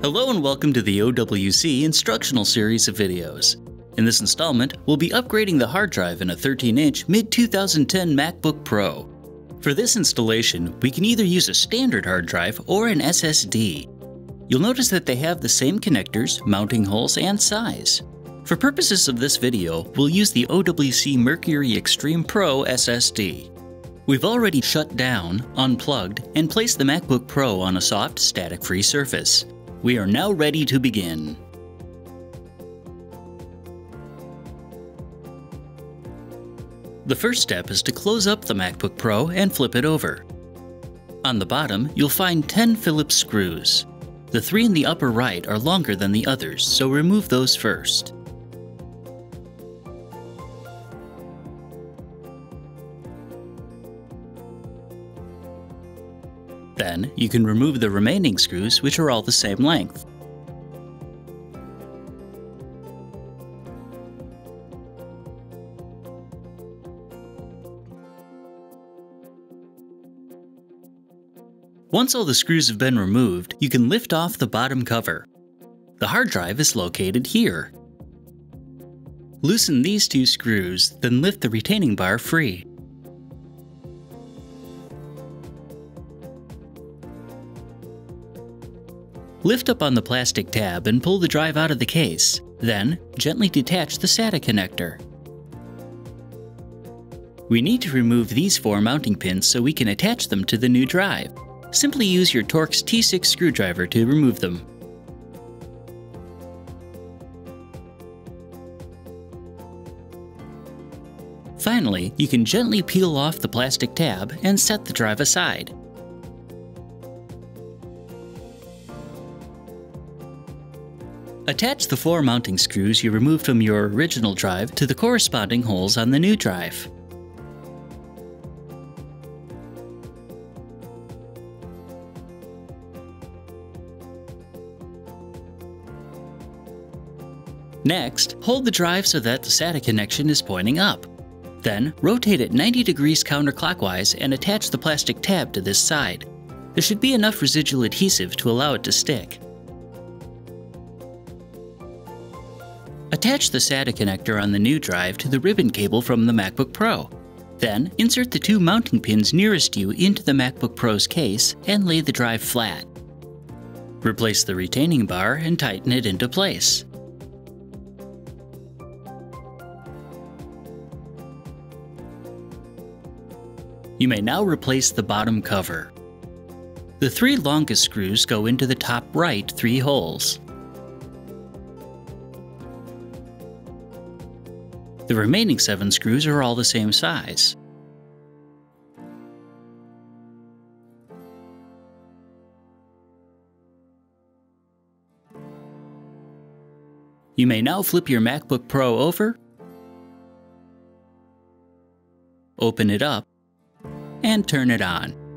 Hello and welcome to the OWC instructional series of videos. In this installment, we'll be upgrading the hard drive in a 13-inch mid-2010 MacBook Pro. For this installation, we can either use a standard hard drive or an SSD. You'll notice that they have the same connectors, mounting holes, and size. For purposes of this video, we'll use the OWC Mercury Extreme Pro SSD. We've already shut down, unplugged, and placed the MacBook Pro on a soft, static-free surface. We are now ready to begin. The first step is to close up the MacBook Pro and flip it over. On the bottom, you'll find 10 Phillips screws. The three in the upper right are longer than the others, so remove those first. Then, you can remove the remaining screws which are all the same length. Once all the screws have been removed, you can lift off the bottom cover. The hard drive is located here. Loosen these two screws, then lift the retaining bar free. Lift up on the plastic tab and pull the drive out of the case. Then, gently detach the SATA connector. We need to remove these four mounting pins so we can attach them to the new drive. Simply use your Torx T6 screwdriver to remove them. Finally, you can gently peel off the plastic tab and set the drive aside. Attach the four mounting screws you removed from your original drive to the corresponding holes on the new drive. Next, hold the drive so that the SATA connection is pointing up. Then, rotate it 90 degrees counterclockwise and attach the plastic tab to this side. There should be enough residual adhesive to allow it to stick. Attach the SATA connector on the new drive to the ribbon cable from the MacBook Pro. Then, insert the two mounting pins nearest you into the MacBook Pro's case and lay the drive flat. Replace the retaining bar and tighten it into place. You may now replace the bottom cover. The three longest screws go into the top right three holes. The remaining seven screws are all the same size. You may now flip your MacBook Pro over, open it up, and turn it on.